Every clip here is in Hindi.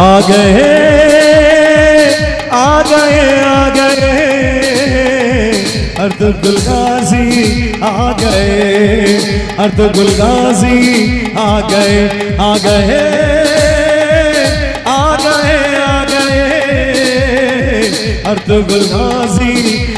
आ गए आ गए आ गए। अर्तुगुल गाजी आ गए अर्तुगुल गाजी आ गए आ गए आ गए आ गए। अर्तुगुल गाजी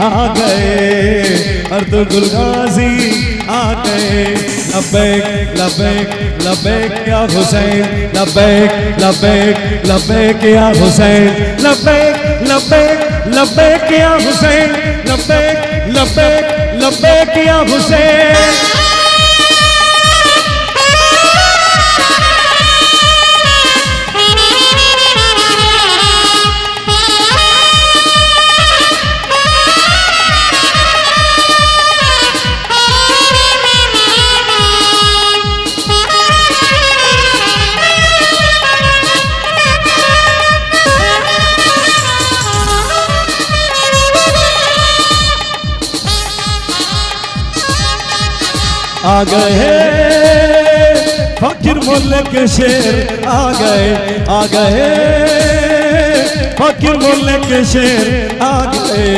आ गए अर्तुगुल गाजी आ गए। लबैक लबैक लबैक या हुसैन, लबैक लबैक लबैक या हुसैन, लबैक लबैक लबैक या हुसैन, लबैक लबैक लबैक या हुसैन। गए फकीर मोल्ले के शेर आ गए आ गए। फकीर मोल्ले के शेर आ गए।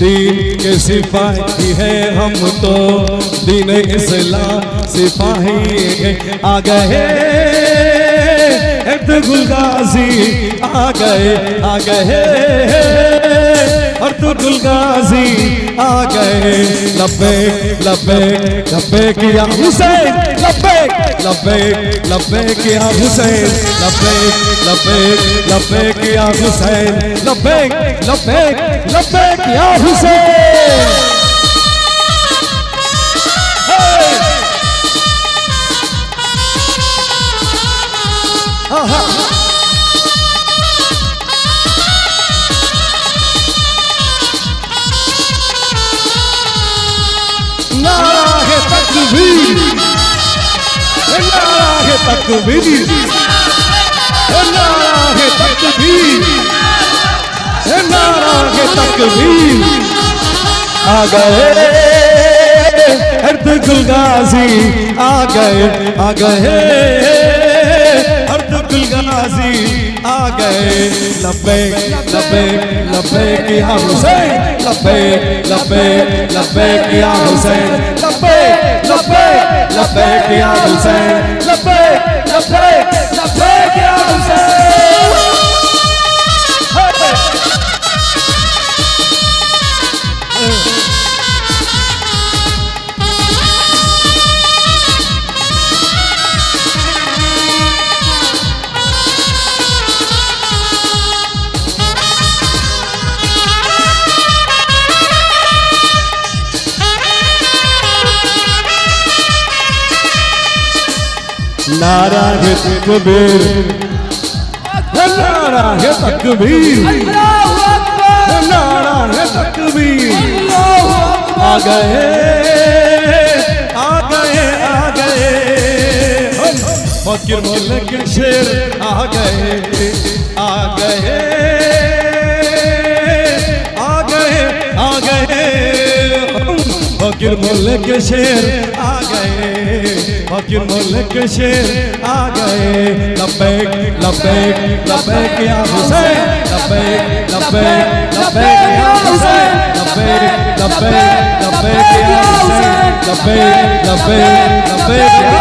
दीन के सिपाही है हम तो दीन इस्लाम सिपाही आ गए गुल गाजी आ गए आ गए। और तू गुलगाजी आ गए। लबे लबे लबे किया हुसैन लबे लबे लबे किया हुसैन लबे लबे लबे किया हुसैन लबे लबे लबे किया हुसैन। तकबीर। नारा है तकबीर। नारा है तकबीर। आ गए अर्द गुलगाजी, आ गए आ गए। अर्द गुलगाजी, आ गए। लबे लबे लबे किया हुसैन लबे लबे लबे किया हुसैन। लबे लबे लबे किया हुसैन। लबे लबे लबे नारा है तकबीर नारा है तकबीर आ गए आ गए आ गए फकीर मोल के शेर आ गए आ गए फकीर मोहल्ले के शेर आ गए, फकीर मोहल्ले के शेर आ गए। लबैक लबैक लबैक या हुसैन लबैक लबैक लबैक या हुसैन लबैक लबैक लबैक या हुसैन लबैक लबैक लबैक या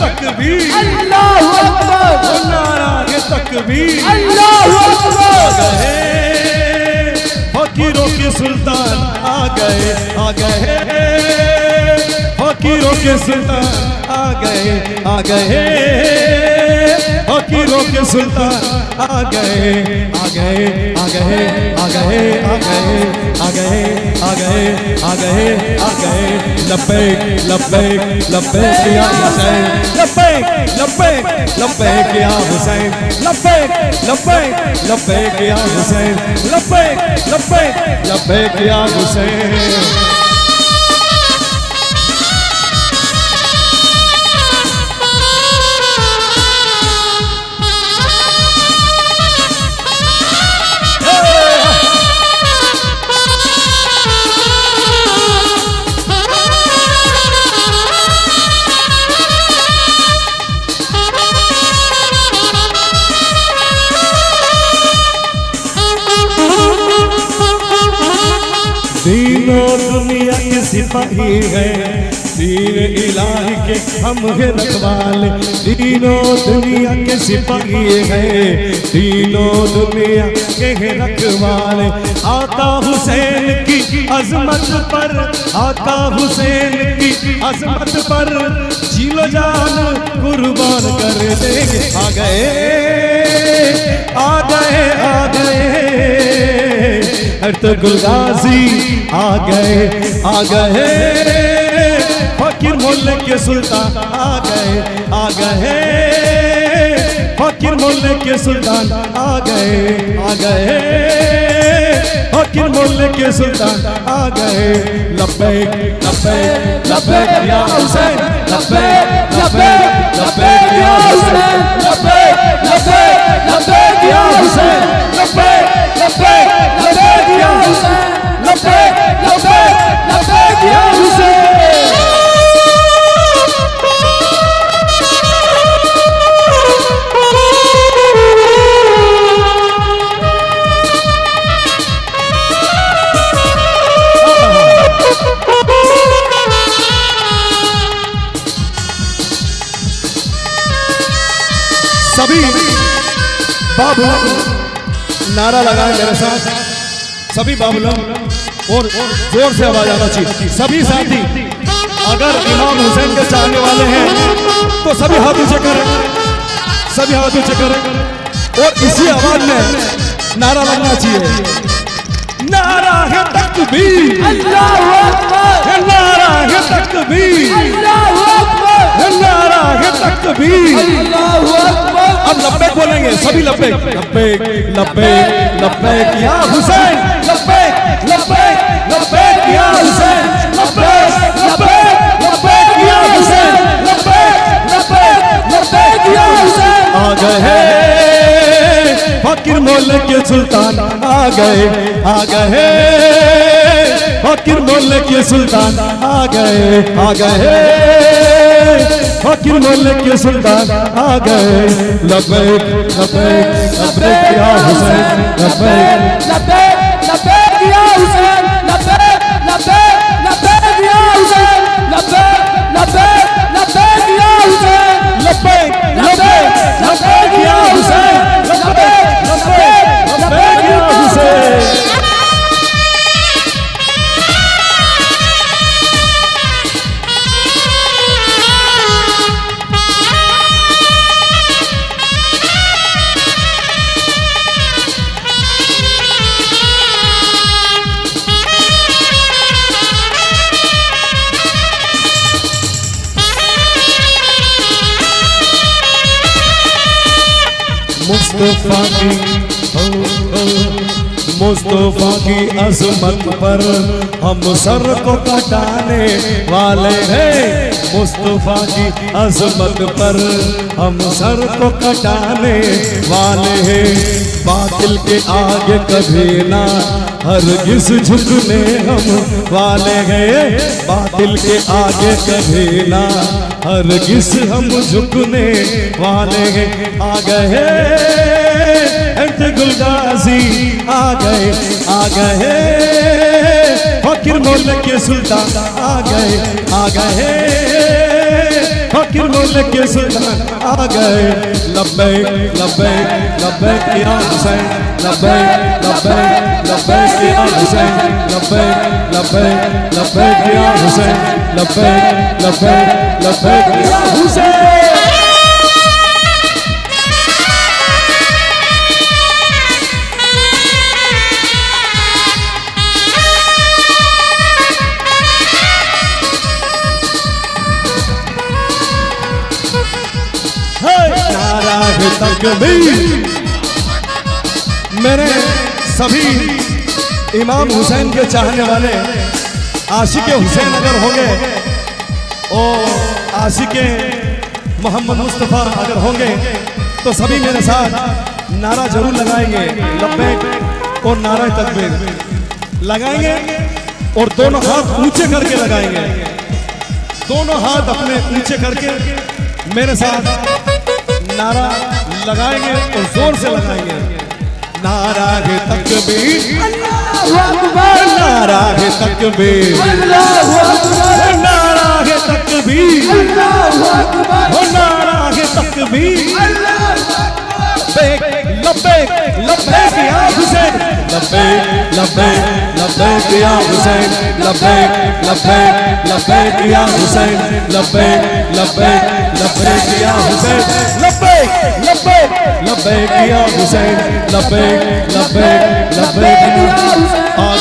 नारा तकबीर। नारा आ गए। फकीरों के सुल्तान आ गए आ गए। फकीरों के सुल्तान आ गए आ गए। फकीरों के सुल्तान। आ गए आ गए आ गए आ गए आ गए आ गए आ गए आ गए आ गए। लब्बैक लब्बैक लब्बैक या हुसैन। लब्बैक लब्बैक लब्बैक या हुसैन। लब्बैक लब्बैक लब्बैक या हुसैन। लब्बैक लब्बैक लब्बैक या हुसैन। सिपाही है। दीन इलाही के हम है रखवाले। तीनों दुनिया के सिपाही है। तीनों दुनिया के है रखवाले। आता हुसैन की अजमत पर आता हुसैन की अजमत पर जिलो जान कुर्बान कर देंगे आ गए आ गए आ गए। हर तो गुलगाजी आ गए आ गए। फकीर मोहल्ले के सुल्तान, आ गए आ गए। फकीर मोहल्ले के सुल्तान आ गए आ गए। फकीर मोहल्ले के सुल्तान आ गए। लपे लपे लपे या हुसैन लपे लपे लपे या हुसैन लब्बैक सभी बाबू नारा लगाए मेरे साथ। सभी बाबुल और ज़ोर से आवाज़ आना चाहिए। सभी साथी अगर इमाम हुसैन के चाहने वाले हैं तो सभी हाथ ऊँचे करें। सभी हाथ ऊँचे करें। और इसी आवाज़ में नारा लगना चाहिए। नारा है तकबीर। नारा है तकबीर। है नारा है तकबीर। लब्बैक बोलेंगे सभी लब्बैक लब्बैक लब्बैक लब्बैक या हुसैन। लब्बैक लब्बैक लब्बैक या हुसैन। लब्बैक लब्बैक लब्बैक या हुसैन। लब्बैक लब्बैक लब्बैक या हुसैन। आ गए फकीर के सुल्तान आ गए आ गए फकीर मोहल्ले के सुल्तान आ गए आ गए फकीर मलिक के सुल्तान आ गए लबैक लबैक लबैक या हुसैन लबैक लबैक মুস্তফাকে मुस्तफ़ा की अजमत पर हम सर को कटाने वाले हैं। मुस्तफ़ा की अजमत पर हम सर को कटाने वाले हैं। बातिल के आगे कभी ना हर किस झुकने हम वाले हैं। बातिल के आगे कभी ना हर किस हम झुकने वाले हैं। आ गए बैठ गुलगाजी आ गए आ गए। फकीर मोल के सुल्तान, आ गए आ गए। फकीर मोल के सुल्तान, आ गए। लब्बे लब्बे लबे किया हुसैन लब्बे लब्बे लब्बे किया हुसैन लबे लब्बे लब्बे किया हुसैन लबे लबे लब्बे किया हुसैन। तकबीर मेरे सभी इमाम हुसैन के चाहने वाले आशिक हुसैन अगर होंगे और आशिक मोहम्मद मुस्तफ़ा अगर होंगे तो सभी मेरे साथ नारा ज़रूर लगाएँगे लब्बैक और नारा तकबीर। लगाएँगे और दोनों हाथ ऊँचे करके लगाएँगे। दोनों हाथ अपने ऊँचे करके मेरे साथ नारा लगाएँगे और ज़ोर से लगाएँगे। नाराज़ तकबीर नाराज़ भी है तकबीर भी भी तकबीर अल्लाहु अकबर। नारा तकबीर अल्लाहु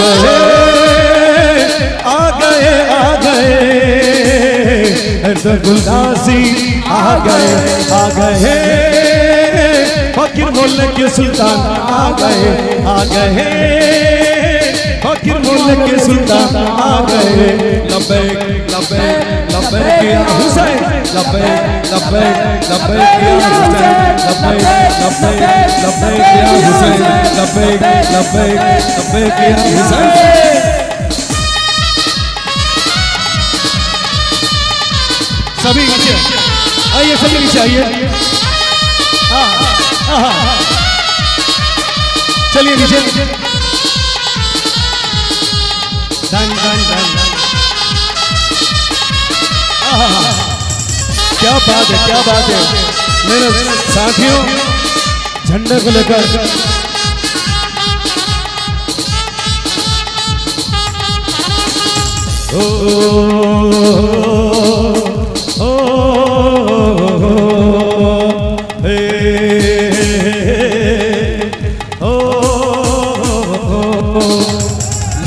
गए आ गए आ गए। गुलदासी आ गए आ गए। फकीर मोहल्ले के सुल्तान आ गए आ गए। फकीर मोहल्ले के सुल्तान आ गए। लब्बैक लब्बैक या हुसैन लब्बैक लब्बैक या हुसैन लब्बैक लब्बैक या हुसैन लब्बैक लब्बैक या हुसैन। सभी नीचे आइए सभी नीचे आइए। हाँ, हाँ। चलिए नीचे डन डन डन क्या बात है क्या बात है मेरे साथियों झंडे को लेकर ओ, ओ, ओ,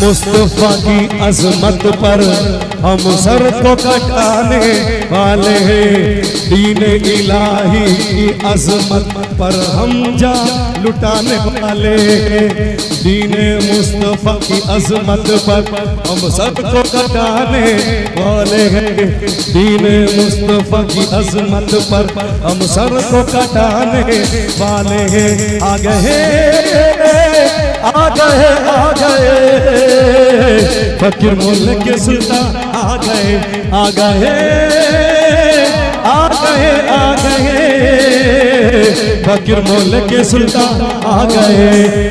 मुस्तफ़ा की अजमत पर हम सर को कटाने वाले हैं। दीन इलाही की अजमत पर हम जा लुटाने वाले हैं। दीन मुस्तफ़ा की अजमत पर हम सबको कटाने वाले हैं। दीन मुस्तफ़ा की अजमत पर हम सर को कटाने वाले हैं। आ गए आ गए आ गए। फकीर मोल के सुल्तान आ गए आ गए आ गए आ गए फकीर मोल के सुल्तान आ गए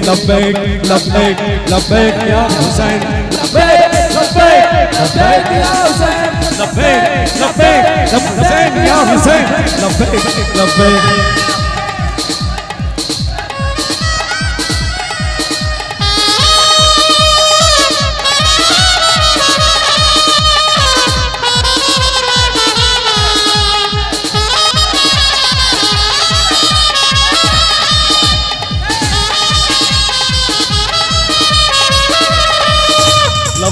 लब्बैक लब्बैक लब्बैक या हुसैन लब्बैक लब्बैक लब्बैक या हुसैन लब्बैक लब्बैक हुसैन या हुसैन लब्बैक लब्बैक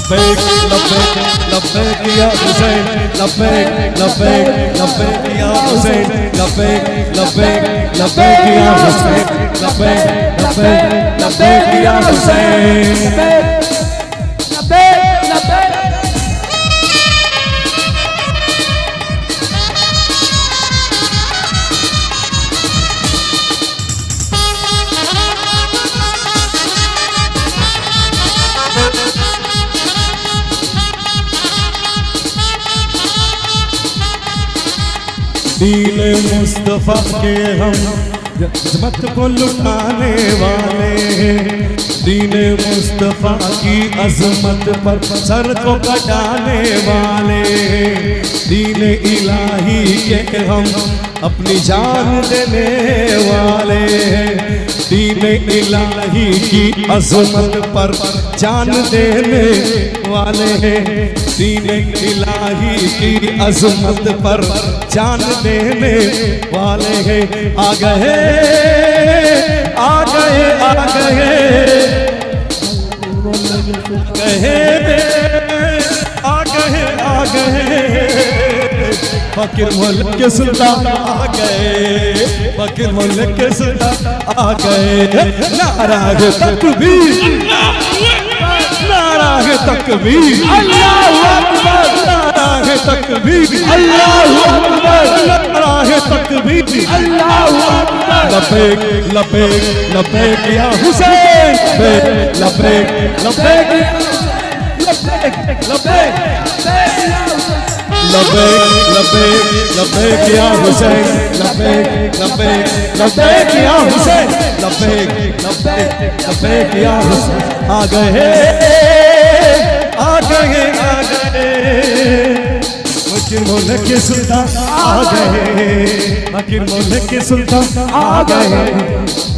लब्बैक लब्बैक लब्बैक या हुसैन लब्बैक लब्बैक लब्बैक या हुसैन लब्बैक लब्बैक लब्बैक या हुसैन लब्बैक लब्बैक लब्बैक या हुसैन दीन मुस्तफ़ा के हम जज्बत को लुटाने वाले दीन मुस्तफ़ा की अजमत पर सर को कटाने वाले दीन इलाही के हम अपनी जान देने वाले दीन इलाही की अजमत पर जान देने वाले हैं। दीन इलाही की अजमत पर जान देने वाले हैं। आ गए आ गए आ गए। कहे, आ गए आ गए। फकीर मुल्क के सुल्तान आ गए। फकीर मुल्क के सुल्तान आ गए। नाराज़ तकबीर। नाराज़ तकबीर। अल्लाहु अकबर। नाराज़ तकबीर। अल्लाहु अकबर। नाराज़ तकबीर। अल्लाहु अकबर। लबैक लबैक लबैक या हुसैन। लबैक लबैक लबैक लबैक लबैक लबैक लबैक या हुसैन लबैक लबैक लबैक या हुसैन लबैक लबैक लबैक या हुसैन। आ गए आ गए आ गए। फकीर मोहल्ले के सुल्तान आ गए फकीर मोहल्ले के सुल्तान आ गए।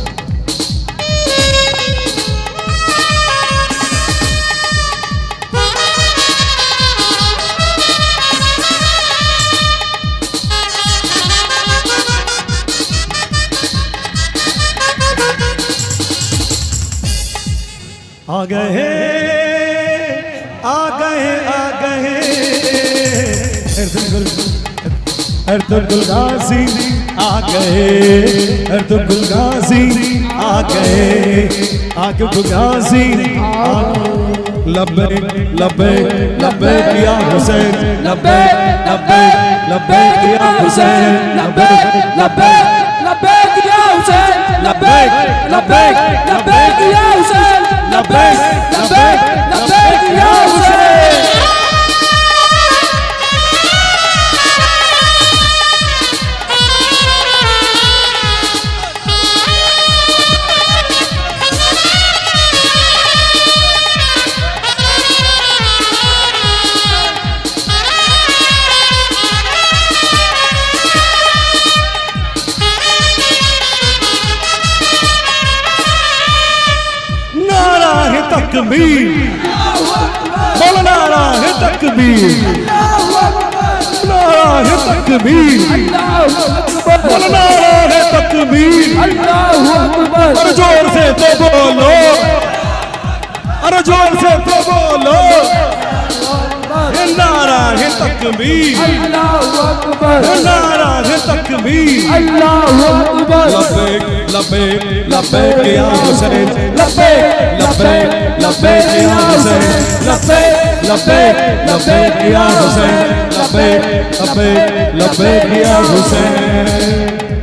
आ गए आ गए आ गए। अर्तुल गाजी आ गए अर्तुल गाजी आ गए। आगे गाजी लबे लबे लबे किया हुसैन, लबे लबे लबे किया हुसैन, लबे लबैक लबैक या हुसैन लबैक लबैक लबैक या हुसैन लबैक तकबीर। अल्लाहु अकबर बोल नारा तकबीर। अरे ज़ोर से तो बोलो। अरे ज़ोर से तो बोलो। नारा है तकबीर अल्लाहु अकबर ये नारा है तकबीर अल्लाहु अकबर लबैक लबैक लबैक या हुसैन लबैक लबैक लबैक या हुसैन लबैक लबैक लबैक या हुसैन लबैक लबैक लबैक या हुसैन